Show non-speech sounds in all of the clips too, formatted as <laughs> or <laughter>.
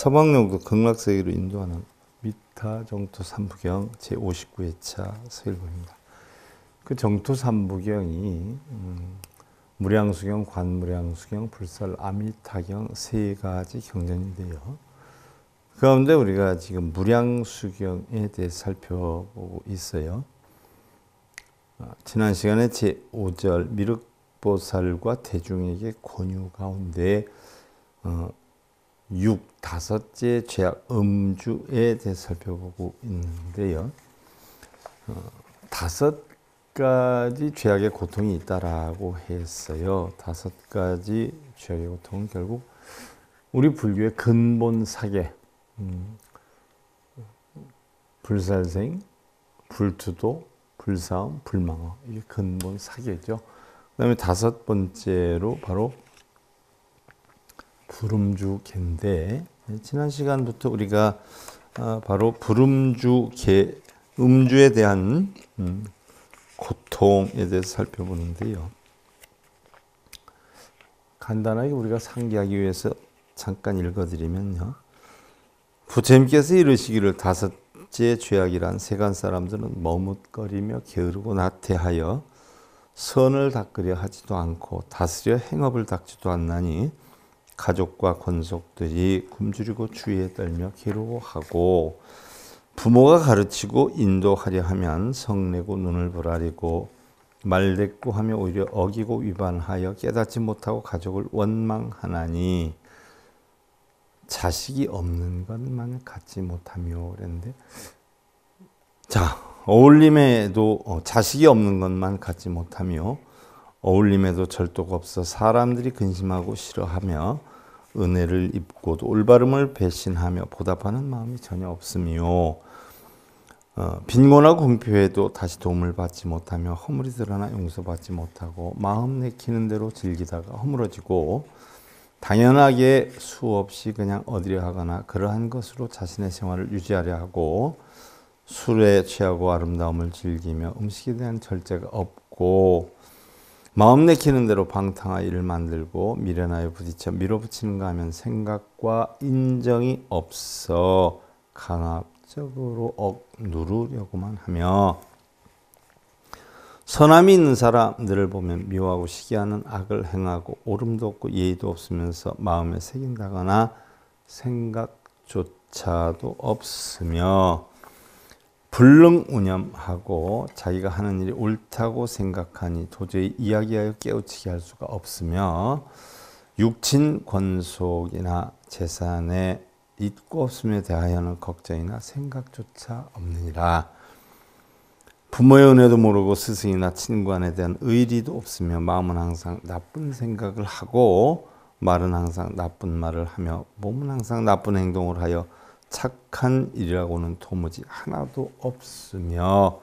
서방용도 극락세계로 인도하는 미타 정토 삼부경 제59회차 서일본입니다. 그 정토 삼부경이 음, 무량수경, 관무량수경, 불설, 아미타경 세 가지 경전인데요. 그 가운데 우리가 지금 무량수경에 대해 살펴보고 있어요. 어, 지난 시간에 제5절 미륵보살과 대중에게 권유 가운데 어, 6 다섯째 죄악 음주에 대해 살펴보고 있는데요. 어, 다섯 가지 죄악의 고통이 있다라고 했어요. 다섯 가지 죄악의 고통은 결국 우리 불교의 근본 사계, 음, 불살생, 불투도, 불사음, 불망어 이게 근본 사계죠. 그 다음에 다섯 번째로 바로 부름주개인데 지난 시간부터 우리가 아, 바로 부름주개 음주에 대한 음, 고통에 대해서 살펴보는데요. 간단하게 우리가 상기하기 위해서 잠깐 읽어드리면요. 부처님께서 이르시기를 다섯째 죄악이란 세간 사람들은 머뭇거리며 게으르고 나태하여 선을 닦으려 하지도 않고 다스려 행업을 닦지도 않나니 가족과 권속들이 굶주리고 추위에 떨며 괴로워하고 부모가 가르치고 인도하려 하면 성내고 눈을 부라리고 말대꾸하며 오히려 어기고 위반하여 깨닫지 못하고 가족을 원망하나니 자식이 없는 것만 갖지 못하며 그랬는데 자 어울림에도 어, 자식이 없는 것만 갖지 못하며 어울림에도 절도가 없어 사람들이 근심하고 싫어하며 은혜를 입고 도 올바름을 배신하며 보답하는 마음이 전혀 없으며 어, 빈곤하고 공표해도 다시 도움을 받지 못하며 허물이 드러나 용서받지 못하고 마음 내키는 대로 즐기다가 허물어지고 당연하게 수없이 그냥 얻으려 하거나 그러한 것으로 자신의 생활을 유지하려 하고 술에 취하고 아름다움을 즐기며 음식에 대한 절제가 없고 마음 내키는 대로 방탕한 일을 만들고 미련하여 부딪혀 밀어붙이는가 하면 생각과 인정이 없어 강압적으로 억 누르려고만 하며 선함이 있는 사람들을 보면 미워하고 시기하는 악을 행하고 오름도 없고 예의도 없으면서 마음에 새긴다거나 생각조차도 없으며 불능운염하고 자기가 하는 일이 옳다고 생각하니 도저히 이야기하여 깨우치게 할 수가 없으며 육친 권속이나 재산에 있고 없음에 대하여는 걱정이나 생각조차 없느니라. 부모의 은혜도 모르고 스승이나 친구안에 대한 의리도 없으며 마음은 항상 나쁜 생각을 하고 말은 항상 나쁜 말을 하며 몸은 항상 나쁜 행동을 하여 착한 일이라고는 도무지 하나도 없으며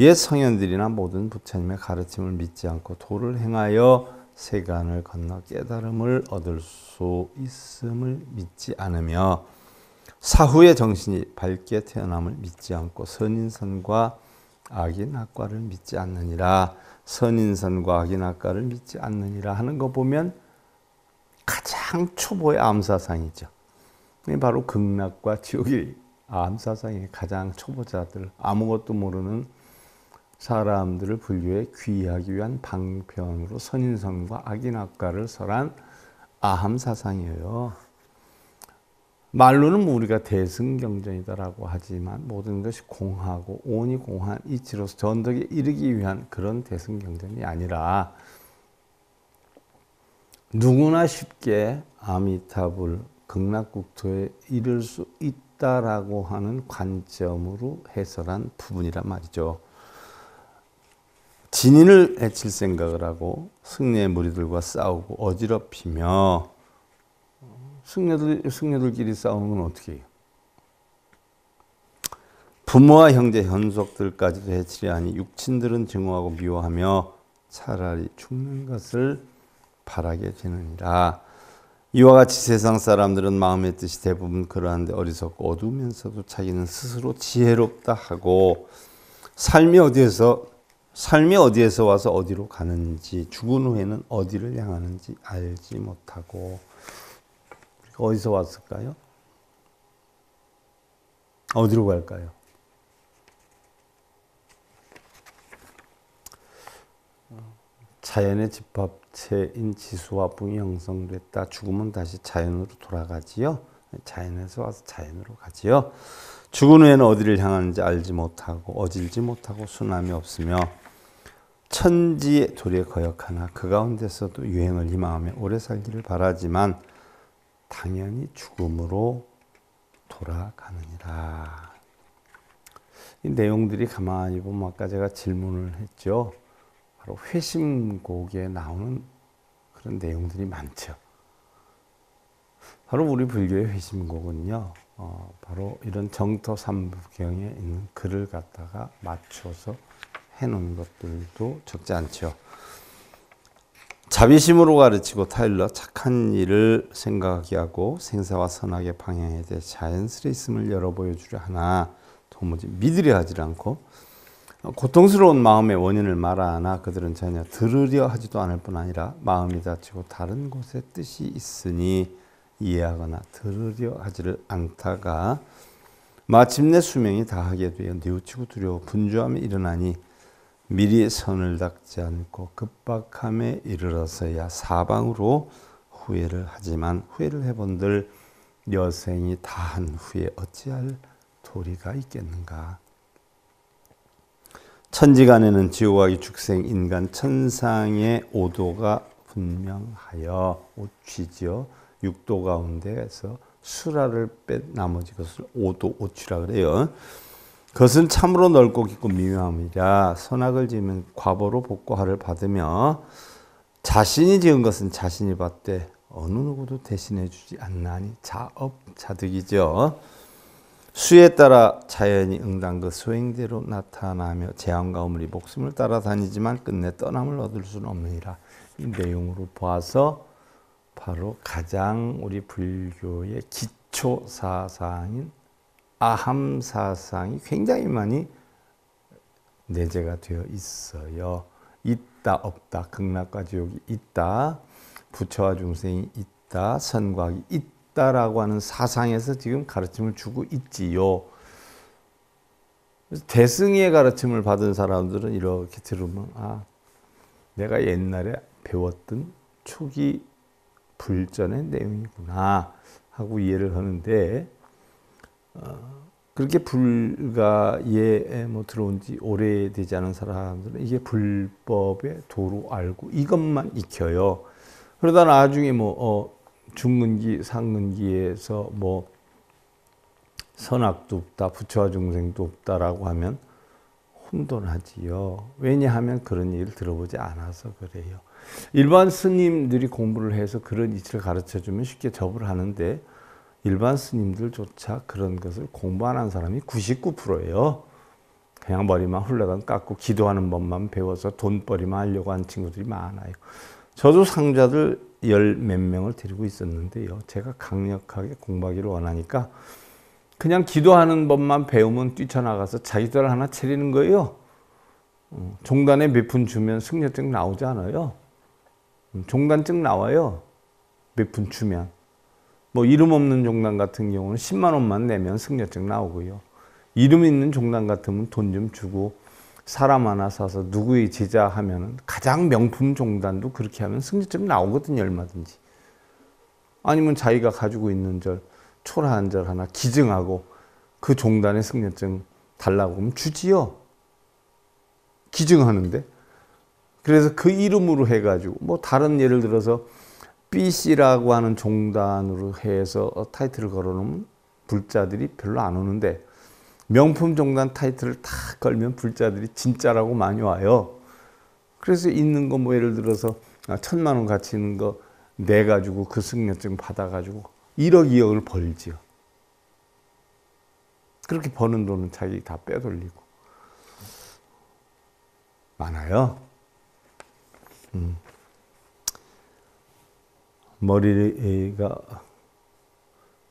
옛 성현들이나 모든 부처님의 가르침을 믿지 않고 도를 행하여 세간을 건너 깨달음을 얻을 수 있음을 믿지 않으며 사후의 정신이 밝게 태어남을 믿지 않고 선인선과 악인 악과를 믿지 않느니라 선인선과 악인 악과를 믿지 않느니라 하는 거 보면 가장 초보의 암사상이죠. 바로 극락과 지옥이 암사상의 가장 초보자들 아무것도 모르는 사람들을 불교에 귀하기 위한 방편으로 선인선과 악인악과를 설한 아함사상이에요. 말로는 뭐 우리가 대승경전이다라고 하지만 모든 것이 공하고 온이 공한 이치로서 전덕에 이르기 위한 그런 대승경전이 아니라 누구나 쉽게 아미타불 극락국토에 이를 수 있다라고 하는 관점으로 해설한 부분이란 말이죠. 진인을 해칠 생각을 하고 승려의 무리들과 싸우고 어지럽히며 승려들, 승려들끼리 싸우는 건 어떻게 해요? 부모와 형제, 현속들까지도 해치려 하니 육친들은 증오하고 미워하며 차라리 죽는 것을 바라게 되느니라. 이와 같이 세상 사람들은 마음의 뜻이 대부분 그러한데 어리석고 어두우면서도 자기는 스스로 지혜롭다 하고 삶이 어디에서 삶이 어디에서 와서 어디로 가는지 죽은 후에는 어디를 향하는지 알지 못하고 어디서 왔을까요? 어디로 갈까요? 자연의 집합 체인 지수와 붕이 형성됐다. 죽으면 다시 자연으로 돌아가지요. 자연에서 와서 자연으로 가지요. 죽은 후에는 어디를 향하는지 알지 못하고 어질지 못하고 순함이 없으며 천지의 도리에 거역하나 그 가운데서도 유행을 희망하며 오래 살기를 바라지만 당연히 죽음으로 돌아가느니라. 이 내용들이 가만히 보면 아까 제가 질문을 했죠. 바로 회심곡에 나오는 그런 내용들이 많죠. 바로 우리 불교의 회심곡은요, 어, 바로 이런 정토 삼부경에 있는 글을 갖다가 맞춰서 해놓은 것들도 적지 않죠. 자비심으로 가르치고 타일러 착한 일을 생각하게 하고 생사와 선악의 방향에 대해 자연스레 있음을 열어 보여주려 하나 도무지 믿으려 하지 않고 고통스러운 마음의 원인을 말하나 그들은 전혀 들으려 하지도 않을 뿐 아니라 마음이 다치고 다른 곳에 뜻이 있으니 이해하거나 들으려 하지를 않다가 마침내 수명이 다하게 되어 뉘우치고 두려워 분주함이 일어나니 미리 선을 닦지 않고 급박함에 이르러서야 사방으로 후회를 하지만 후회를 해본들 여생이 다한 후에 어찌할 도리가 있겠는가. 천지간에는 지옥하기 죽생 인간 천상의 오도가 분명하여 오취지요. 육도 가운데에서 수라를 뺀 나머지 것을 오도 오취라 그래요. 그것은 참으로 넓고 깊고 미묘함이라 선악을 지으면 과보로 복고하를 받으며 자신이 지은 것은 자신이 받되 어느 누구도 대신해 주지 않나니 자업자득이죠. 수에 따라 자연이 응당 그 소행대로 나타나며 재앙과 우물이 목숨을 따라다니지만 끝내 떠남을 얻을 수는 없느니라. 이 내용으로 보아서 바로 가장 우리 불교의 기초 사상인 아함 사상이 굉장히 많이 내재가 되어 있어요. 있다 없다 극락과 지옥이 있다 부처와 중생이 있다 선과이 있다 라고 하는 사상에서 지금 가르침을 주고 있지요. 대승의 가르침을 받은 사람들은 이렇게 들으면 아 내가 옛날에 배웠던 초기 불전의 내용이구나 하고 이해를 하는데 어, 그렇게 불가에 뭐 들어온 지 오래되지 않은 사람들은 이게 불법의 도로 알고 이것만 익혀요. 그러다 나중에 뭐 어, 중근기 상근기에서 뭐 선악도 없다 부처와 중생도 없다라고 하면 혼돈하지요. 왜냐하면 그런 얘기를 들어보지 않아서 그래요. 일반 스님들이 공부를 해서 그런 이치를 가르쳐 주면 쉽게 접을 하는데 일반 스님들조차 그런 것을 공부 안 한 사람이 99%예요. 그냥 머리만 훌러덩 깎고 기도하는 법만 배워서 돈벌이만 하려고 한 친구들이 많아요. 저도 상자들 열 몇 명을 데리고 있었는데요. 제가 강력하게 공부하기를 원하니까 그냥 기도하는 법만 배우면 뛰쳐나가서 자기들 하나 차리는 거예요. 어, 종단에 몇 푼 주면 승려증 나오지 않아요. 음, 종단증 나와요. 몇 푼 주면. 뭐 이름 없는 종단 같은 경우는 10만 원만 내면 승려증 나오고요. 이름 있는 종단 같으면 돈 좀 주고 사람 하나 사서 누구의 제자 하면은 가장 명품 종단도 그렇게 하면 승려증 나오거든요, 얼마든지. 아니면 자기가 가지고 있는 절 초라 한 절 하나 기증하고 그 종단의 승려증 달라고 하면 주지요. 기증하는데. 그래서 그 이름으로 해가지고 뭐 다른 예를 들어서 BC라고 하는 종단으로 해서 타이틀을 걸어놓으면 불자들이 별로 안 오는데 명품 종단 타이틀을 다 걸면 불자들이 진짜라고 많이 와요. 그래서 있는 거 뭐 예를 들어서 아, 천만 원 가치 있는 거 내 가지고 그 승려증 받아 가지고 1억 2억을 벌지요. 그렇게 버는 돈은 자기 다 빼돌리고 많아요. 음. 머리가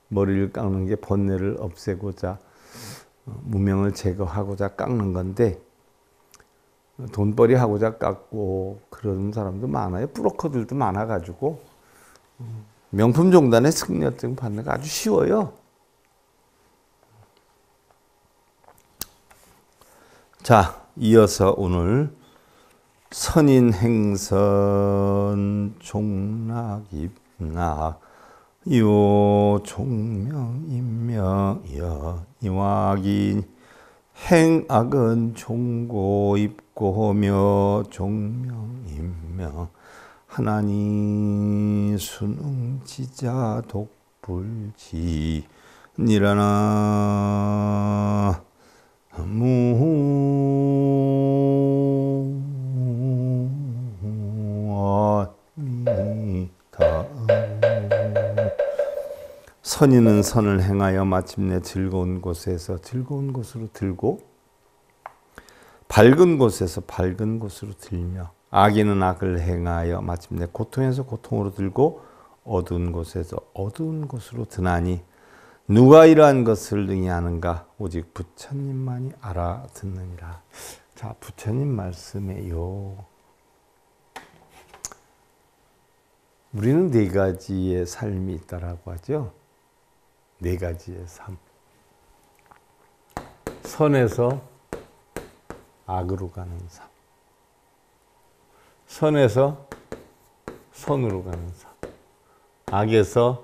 머리를 깎는 게 번뇌를 없애고자 어, 무명을 제거하고자 깎는 건데 돈벌이 하고자 깎고 그런 사람도 많아요. 브로커들도 많아가지고 음, 명품 종단의 승려증 받는 거 아주 쉬워요. 자, 이어서 오늘 선인 행선 종락입나 요 종명 인명여 이와기 행악은 종고 입고며 종명 인명 하나니 순응지자 독불지 니라나 무 선인은 선을 행하여 마침내 즐거운 곳에서 즐거운 곳으로 들고 밝은 곳에서 밝은 곳으로 들며 악인은 악을 행하여 마침내 고통에서 고통으로 들고 어두운 곳에서 어두운 곳으로 드나니 누가 이러한 것을 능히 아는가 오직 부처님만이 알아듣느니라. 자, 부처님 말씀에요. 우리는 네 가지의 삶이 있다라고 하죠. 네 가지의 삶. 선에서 악으로 가는 삶. 선에서 선으로 가는 삶. 악에서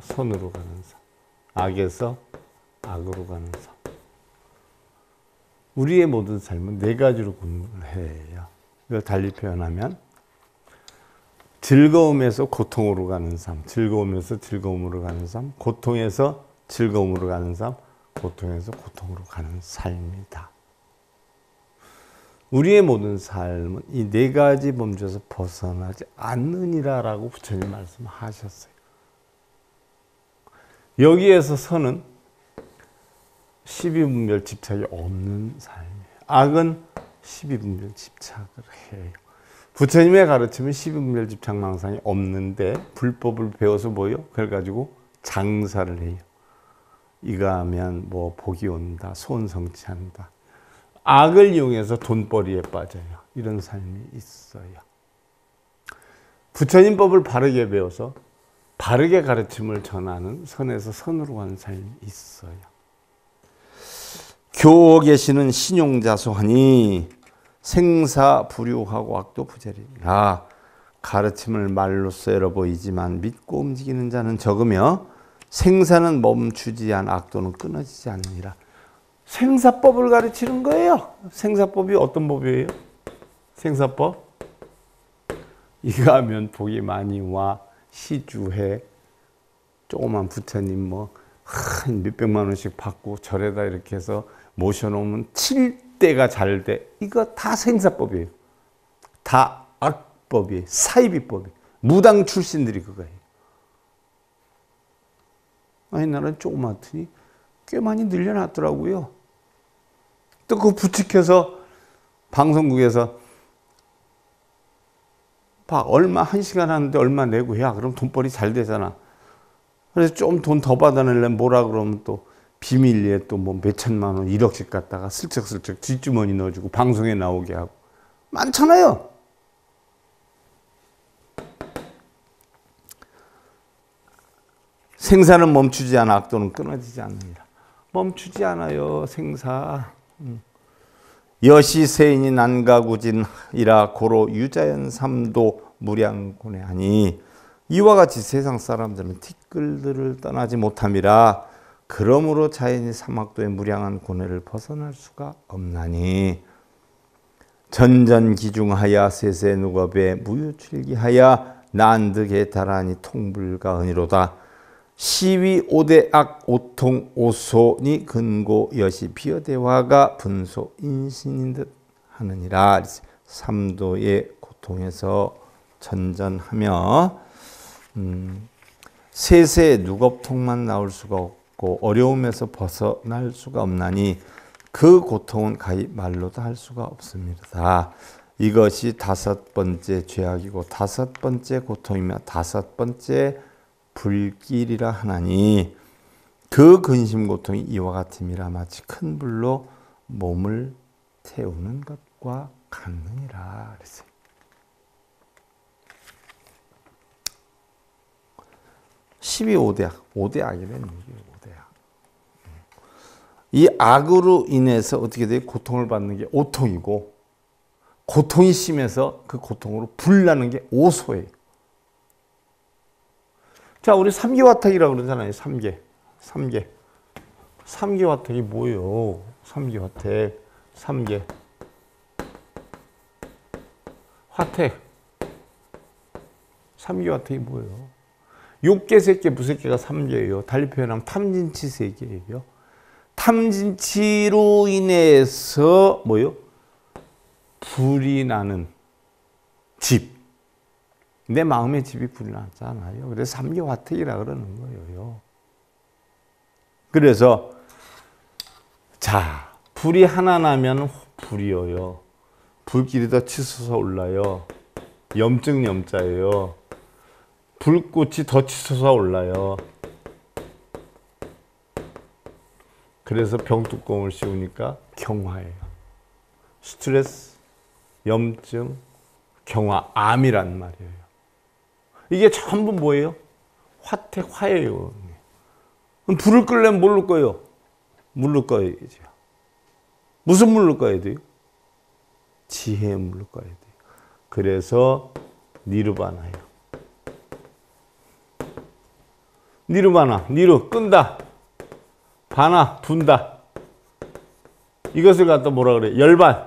선으로 가는 삶. 악에서 악으로 가는 삶. 우리의 모든 삶은 네 가지로 분해해요. 이걸 달리 표현하면 즐거움에서 고통으로 가는 삶, 즐거움에서 즐거움으로 가는 삶, 고통에서 즐거움으로 가는 삶, 고통에서 고통으로 가는 삶이다. 우리의 모든 삶은 이 네 가지 범주에서 벗어나지 않느니라라고 부처님 말씀하셨어요. 여기에서 선은 12분별 집착이 없는 삶이에요. 악은 12분별 집착을 해요. 부처님의 가르침은 12분별 집착망상이 없는데 불법을 배워서 뭐요? 그걸 가지고 장사를 해요. 이거 하면 뭐 복이 온다, 소원 성취한다. 악을 이용해서 돈벌이에 빠져요. 이런 삶이 있어요. 부처님 법을 바르게 배워서 바르게 가르침을 전하는 선에서 선으로 가는 삶이 있어요. 교옥 계시는 신용자소하니 생사 불유하고 악도 부재리라. 가르침을 말로써 여러 보이지만 믿고 움직이는 자는 적으며 생사는 멈추지 않 악도는 끊어지지 않느니라. 생사법을 가르치는 거예요. 생사법이 어떤 법이에요? 생사법? 이거 하면 복이 많이 와. 시주해. 조그만 부처님 뭐, 한 몇백만 원씩 받고 절에다 이렇게 해서 모셔놓으면 7 대가 잘 돼. 이거 다 생사법이에요. 다 악법이에요. 사이비법이에요. 무당 출신들이 그거예요. 아니, 나는 조그맣더니 꽤 많이 늘려놨더라고요. 또그 부칙해서 방송국에서 봐 얼마 한 시간 하는데 얼마 내고 해야 그럼 돈벌이 잘 되잖아. 그래서 좀 돈 더 받아내려면 뭐라 그러면 또 비밀리에 또 뭐 몇천만 원, 1억씩 갖다가 슬쩍슬쩍 뒷주머니 넣어주고 방송에 나오게 하고 많잖아요. 생사는 멈추지 않아 악도는 끊어지지 않느니라. 멈추지 않아요 생사. 음. 여시 세인이 난가구진이라 고로 유자연 삼도 무량군에 하니 이와 같이 세상 사람들은 티끌들을 떠나지 못함이라 그러므로 자연이 사막도의 무량한 고뇌를 벗어날 수가 없나니 전전기중하야 세세누겁에 무유출기하야 난득에 달하니 통불가 은이로다. 시위 오대악 오통 오소니 근고 여시 비어대화가 분소 인신인 듯 하느니라. 삼도의 고통에서 전전하며 음, 세세 누겁통만 나올 수가 없고 어려움에서 벗어날 수가 없나니 그 고통은 가히 말로도 할 수가 없습니다. 이것이 다섯 번째 죄악이고 다섯 번째 고통이며 다섯 번째 불길이라 하나니 그 근심 고통이 이와 같음이라 마치 큰 불로 몸을 태우는 것과 같느니라 그랬어요. 12오대악, 5대악이라는 얘기예요. 5대악. 이 악으로 인해서 어떻게 돼요? 고통을 받는 게 오통이고 고통이 심해서 그 고통으로 불나는 게 오소예요. 자, 우리 삼계화탁이라고 그러잖아요. 삼계. 삼계. 삼계화탁이 뭐예요? 삼계화탁. 삼계. 화택. 삼계화택이 뭐예요? 육계, 세계, 무색계가 삼계예요. 달리 표현하면 탐진치 세계예요. 탐진치로 인해서 뭐요? 불이 나는 집. 내 마음의 집이 불이 났잖아요. 그래서 삼계화택이라 그러는 거예요. 그래서 자 불이 하나 나면 불이어요. 불길이 더 치솟아 올라요. 염증 염자예요. 불꽃이 더 치솟아 올라요. 그래서 병뚜껑을 씌우니까 경화예요. 스트레스, 염증, 경화, 암이란 말이에요. 이게 전부 뭐예요? 화태, 화예요. 불을 끌려면 뭘로 꺼요? 물로 꺼야죠. 무슨 물로 꺼야 돼요? 지혜의 물로 꺼야 돼요. 그래서 니르바나요. 니르바나, 니르 끈다. 바나 분다. 이것을 갖다 뭐라 그래? 열반.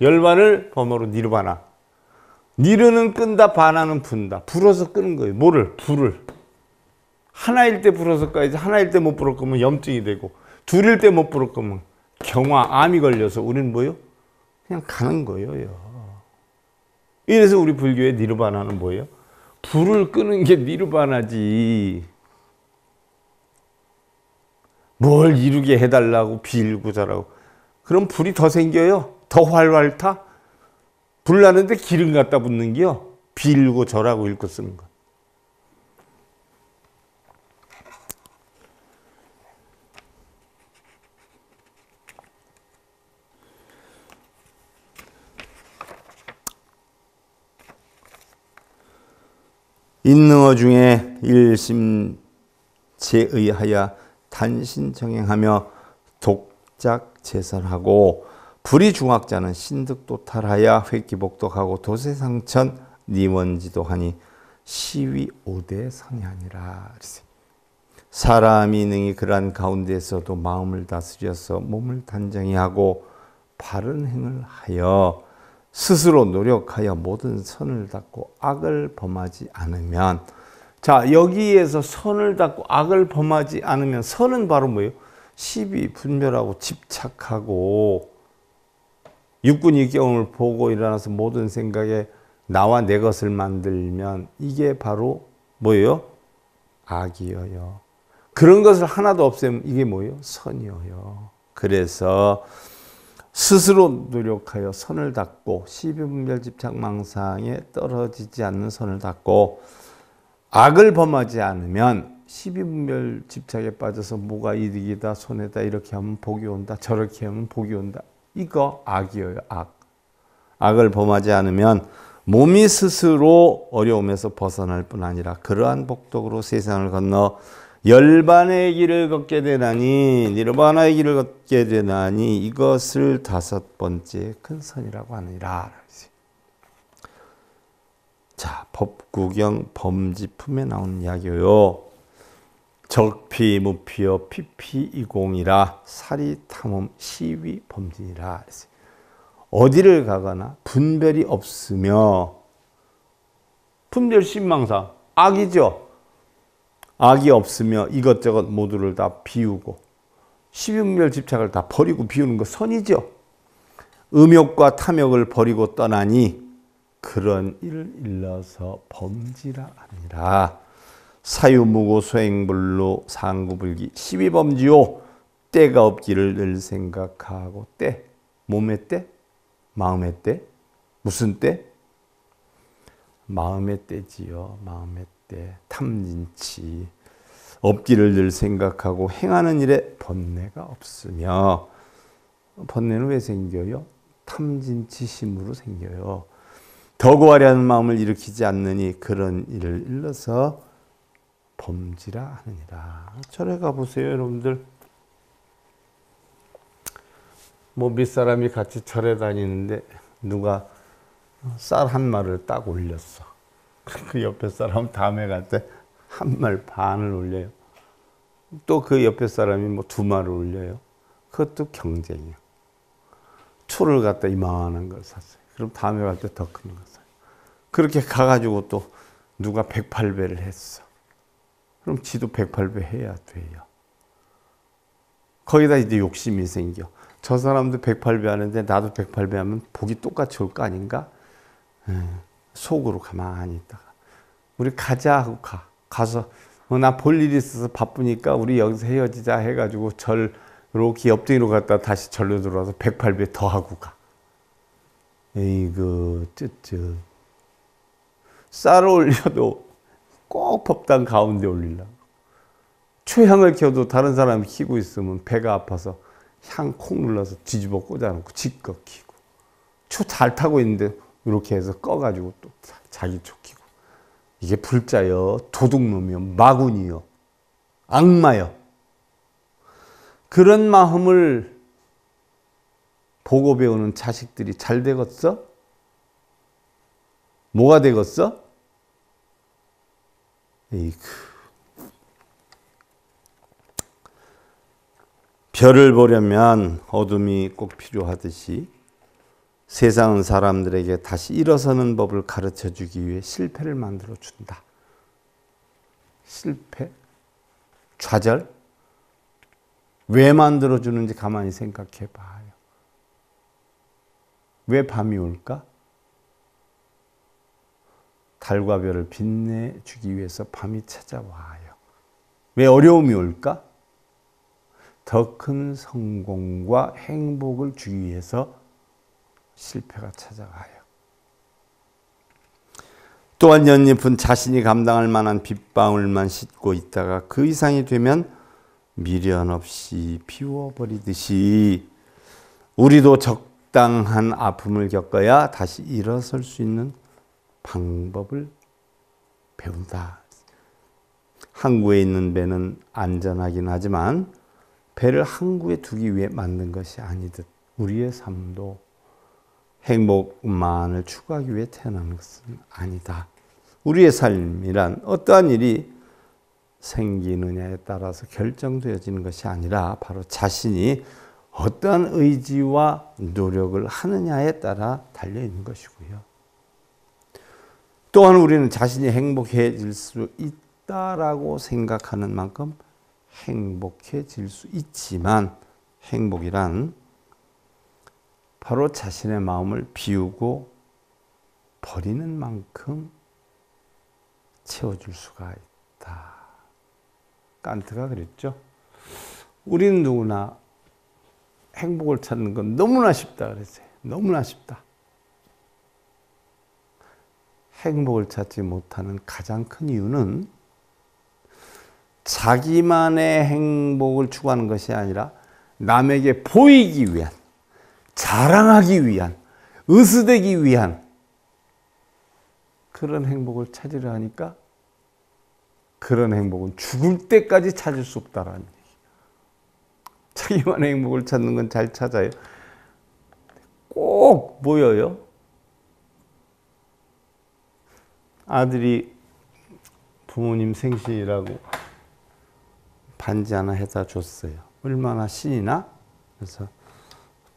열반을 범어로 니르바나. 니르는 끈다, 바나는 분다. 불어서 끄는 거예요. 뭐를? 불을. 하나일 때 불어서 꺼야지. 하나일 때 못 불어 끄면 염증이 되고, 둘일 때 못 불어 끄면 경화, 암이 걸려서 우리는 뭐요? 그냥 가는 거예요. 이래서 우리 불교의 니르바나는 뭐예요? 불을 끄는 게 니르바나지. 뭘 이루게 해달라고 빌고 자라고. 그럼 불이 더 생겨요. 더 활활 타. 불 나는데 기름 갖다 붓는 게요. 빌고 절하고 읽고 쓰는 거. 인능어 중에 일심체의하여 단신정행하며 독작 제설하고 불의중학자는 신득도탈하여 획기복독하고 도세상천 니원지도하니 시위 오대 성향이라 사람이 능히 그러한 가운데서도 마음을 다스려서 몸을 단정히 하고 바른 행을 하여 스스로 노력하여 모든 선을 닦고 악을 범하지 않으면 자 여기에서 선을 닦고 악을 범하지 않으면 선은 바로 뭐예요? 시비 분별하고 집착하고 육군이 경험을 보고 일어나서 모든 생각에 나와 내 것을 만들면 이게 바로 뭐예요? 악이에요. 그런 것을 하나도 없애면 이게 뭐예요? 선이에요. 그래서 스스로 노력하여 선을 닦고 시비분별 집착망상에 떨어지지 않는 선을 닦고 악을 범하지 않으면 시비분별 집착에 빠져서 뭐가 이득이다 손해다 이렇게 하면 복이 온다 저렇게 하면 복이 온다 이거 악이에요 악 악을 범하지 않으면 몸이 스스로 어려움에서 벗어날 뿐 아니라 그러한 복덕으로 세상을 건너 열반의 길을 걷게 되나니 니르바나의 길을 걷게 되나니 이것을 다섯 번째 큰 선이라고 하느니라. 자, 법구경 범지품에 나오는 이야기요. 적피 무피여 피피이공이라 사리 탐험 시위 범진이라. 어디를 가거나 분별이 없으며 분별 신망사 악이죠. 악이 없으며 이것저것 모두를 다 비우고 십윤별 집착을 다 버리고 비우는 거 선이죠. 음욕과 탐욕을 버리고 떠나니 그런 일을 일러서 범지라 아니라 사유무고 소행불로 상구불기 십이범지요. 때가 없기를 늘 생각하고 때 몸의 때 마음의 때 무슨 때? 마음의 때지요. 마음의 때 탐진치. 없기를 늘 생각하고 행하는 일에 번뇌가 없으며 번뇌는 왜 생겨요? 탐진치심으로 생겨요. 더 구하려는 마음을 일으키지 않느니 그런 일을 일러서 범지라 하느니라. 절에 가보세요, 여러분들. 뭐 밑사람이 같이 절에 다니는데 누가 쌀한 말을 딱 올렸어. <laughs> 그 옆에 사람 다음에 갈때한말 반을 올려요. 또 그 옆에 사람이 뭐 두 말을 올려요. 그것도 경쟁이야. 초를 갖다 이만한 걸 샀어요. 그럼 다음에 갈 때 더큰걸 사요. 그렇게 가가지고 또 누가 108배를 했어. 그럼 지도 108배 해야 돼요. 거기다 이제 욕심이 생겨. 저 사람도 108배 하는데 나도 108배 하면 복이 똑같이 올 거 아닌가? 예, 속으로 가만히 있다가 우리 가자 하고 가. 가서 어, 나볼 일이 있어서 바쁘니까 우리 여기서 헤어지자 해가지고 절로 기업등으로 갔다 다시 절로 들어와서 108배 더 하고 가. 쯔쯔 쌀을 올려도 꼭 법당 가운데 올리려고. 초향을 켜도 다른 사람이 키고 있으면 배가 아파서 향콩 눌러서 뒤집어 꽂아놓고 지껏 키고. 초 잘 타고 있는데 이렇게 해서 꺼가지고 또 자기 초 키고. 이게 불자여, 도둑놈이여, 마군이여, 악마여. 그런 마음을 보고 배우는 자식들이 잘 되겠어? 뭐가 되겠어? 에이그. 별을 보려면 어둠이 꼭 필요하듯이 세상은 사람들에게 다시 일어서는 법을 가르쳐 주기 위해 실패를 만들어 준다. 실패? 좌절? 왜 만들어 주는지 가만히 생각해 봐요. 왜 밤이 올까? 달과 별을 빛내주기 위해서 밤이 찾아와요. 왜 어려움이 올까? 더 큰 성공과 행복을 주기 위해서 실패가 찾아와요. 또한 연잎은 자신이 감당할 만한 빗방울만 싣고 있다가 그 이상이 되면 미련 없이 비워버리듯이 우리도 적 당한 아픔을 겪어야 다시 일어설 수 있는 방법을 배운다. 항구에 있는 배는 안전하긴 하지만 배를 항구에 두기 위해 만든 것이 아니듯 우리의 삶도 행복만을 추구하기 위해 태어난 것은 아니다. 우리의 삶이란 어떠한 일이 생기느냐에 따라서 결정되어지는 것이 아니라 바로 자신이 어떠한 의지와 노력을 하느냐에 따라 달려 있는 것이고요. 또한 우리는 자신이 행복해질 수 있다라고 생각하는 만큼 행복해질 수 있지만 행복이란 바로 자신의 마음을 비우고 버리는 만큼 채워줄 수가 있다. 칸트가 그랬죠. 우리는 누구나 행복을 찾는 건 너무나 쉽다 그랬어요. 너무나 쉽다. 행복을 찾지 못하는 가장 큰 이유는 자기만의 행복을 추구하는 것이 아니라 남에게 보이기 위한, 자랑하기 위한, 으스대기 위한 그런 행복을 찾으려 하니까 그런 행복은 죽을 때까지 찾을 수 없다라는. 자기만의 행복을 찾는 건 잘 찾아요. 꼭 모여요. 아들이 부모님 생신이라고 반지 하나 해다 줬어요. 얼마나 신이나? 그래서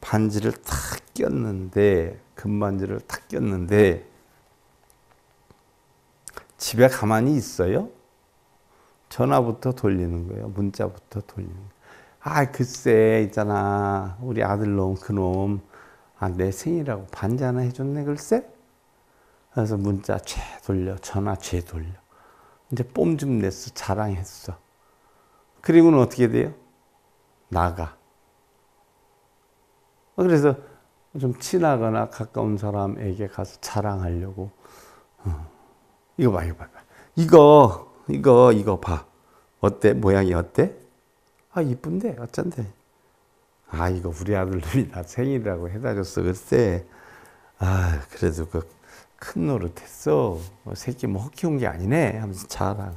반지를 탁 꼈는데, 금반지를 탁 꼈는데, 집에 가만히 있어요? 전화부터 돌리는 거예요. 문자부터 돌리는 거예요. 아, 글쎄, 있잖아. 우리 아들놈, 그놈. 아, 내 생일이라고 반지 하나 해줬네, 글쎄? 그래서 문자 죄 돌려, 전화 죄 돌려. 이제 뽐 좀 냈어, 자랑했어. 그리고는 어떻게 돼요? 나가. 그래서 좀 친하거나 가까운 사람에게 가서 자랑하려고. 어. 이거 봐, 이거 봐. 이거, 이거, 이거 봐. 어때? 모양이 어때? 아, 이쁜데? 어쩐데? 아, 이거 우리 아들님이 나 생일이라고 해다 줬어. 글쎄. 아, 그래도 그 큰 노릇 했어. 뭐 새끼 뭐헛 키운 게 아니네. 하면서 자랑을 해.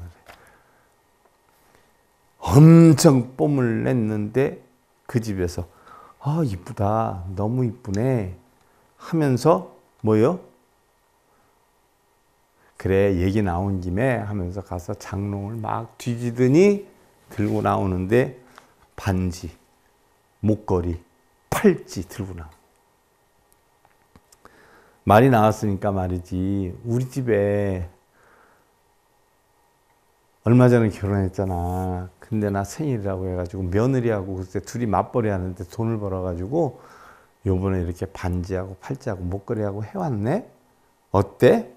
엄청 뽐을 냈는데 그 집에서 아 이쁘다 너무 이쁘네 하면서 뭐요? 그래 얘기 나온 김에 하면서 가서 장롱을 막 뒤지더니 들고 나오는데 반지, 목걸이, 팔찌 들고 나오. 말이 나왔으니까 말이지 우리 집에 얼마 전에 결혼했잖아. 근데 나 생일이라고 해가지고 며느리하고 그때 둘이 맞벌이 하는데 돈을 벌어가지고 요번에 이렇게 반지하고 팔찌하고 목걸이하고 해왔네? 어때?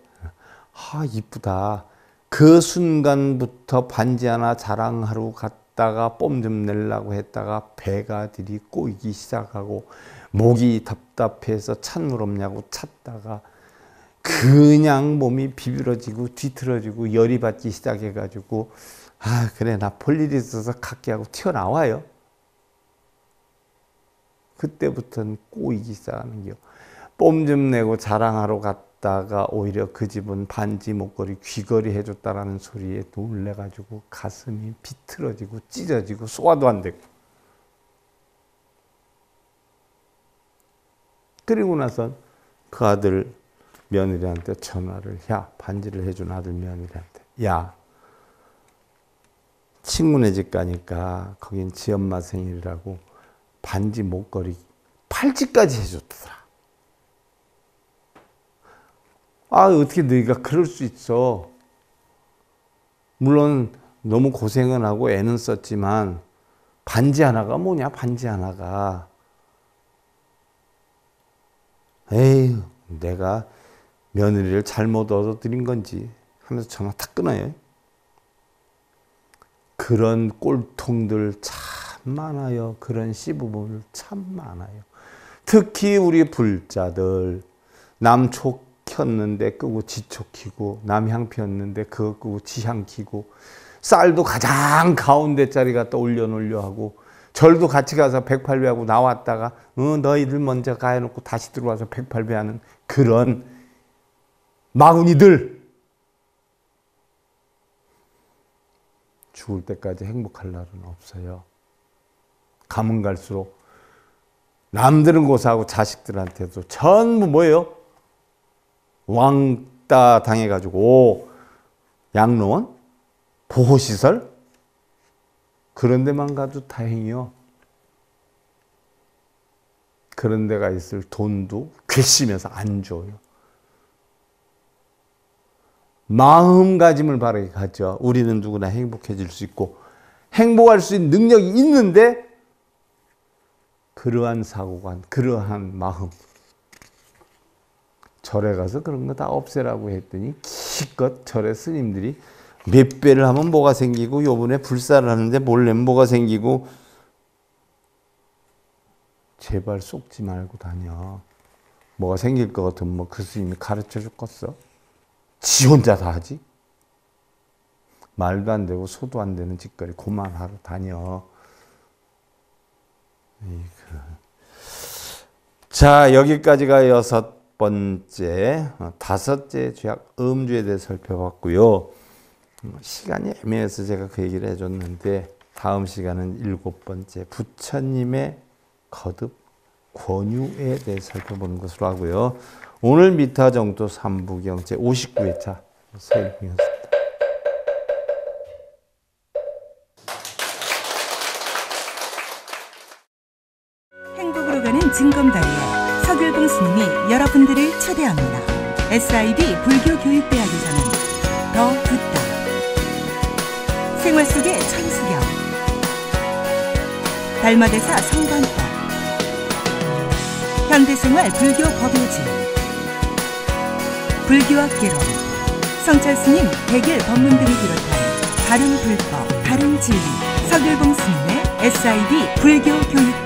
아, 이쁘다. 그 순간부터 반지 하나 자랑하러 갔다 가 뽐 좀 내려고 했다가 배가 들이 꼬이기 시작하고 목이 답답해서 찬물 없냐고 찾다가 그냥 몸이 비비러지고 뒤틀어지고 열이 받기 시작해가지고 아 그래 나 볼 일이 있어서 갈게 하고 튀어나와요. 그때부터는 꼬이기 시작하는 게요. 뽐 좀 내고 자랑하러 갔다 가 오히려 그 집은 반지 목걸이 귀걸이 해줬다라는 소리에 놀래가지고 가슴이 비틀어지고 찢어지고 소화도 안 되고 그리고 나선 그 아들 며느리한테 전화를 야 반지를 해준 아들 며느리한테 야 친구네 집 가니까 거긴 지엄마 생일이라고 반지 목걸이 팔찌까지 해줬더라. 아 어떻게 너희가 그럴 수 있어? 물론 너무 고생은 하고 애는 썼지만 반지 하나가 뭐냐 반지 하나가 에이 내가 며느리를 잘못 얻어들인 건지 하면서 전화 탁 끊어요. 그런 꼴통들 참 많아요. 그런 시부모들 참 많아요. 특히 우리 불자들 남촉 켰는데 끄고 지촉 키고 남향 폈는데 그거 끄고 지향 키고 쌀도 가장 가운데 자리 갖다 올려놓으려 하고 절도 같이 가서 108배하고 나왔다가 어, 너희들 먼저 가해놓고 다시 들어와서 108배하는 그런 마구니들 죽을 때까지 행복할 날은 없어요. 가면 갈수록 남들은 고사하고 자식들한테도 전부 뭐예요? 왕따 당해가지고 양로원, 보호시설 그런 데만 가도 다행이요. 그런 데가 있을 돈도 괘씸해서 안 줘요. 마음가짐을 바르게 가져. 우리는 누구나 행복해질 수 있고 행복할 수 있는 능력이 있는데 그러한 사고관, 그러한 마음. 절에 가서 그런 거 다 없애라고 했더니 기껏 절에 스님들이 몇 배를 하면 뭐가 생기고 요번에 불사를 하는데 몰래 뭐가 생기고 제발 속지 말고 다녀. 뭐가 생길 것 같으면 뭐 그 스님이 가르쳐 줬겠어? 지 혼자 다 하지? 말도 안 되고 소도 안 되는 짓거리 그만하러 다녀. 자, 여기까지가 여섯 번째, 어, 다섯째 죄악 음주에 대해 살펴봤고요. 시간이 애매해서 제가 그 얘기를 해줬는데 다음 시간은 일곱 번째 부처님의 거듭 권유에 대해 살펴보는 것으로 하고요. 오늘 미타 정도 3부경 제 59회차 서일봉이었습니다. 증검다 SIB 불교교육대학에서는 더 듣다 생활 속의 천수경. 달마대사 성관법. 현대생활 불교 법요지. 불교학 개론, 성찰스님 백일 법문 등을 비롯한 다른 불법, 다른 진리, 서글봉 스님의 SIB 불교 교육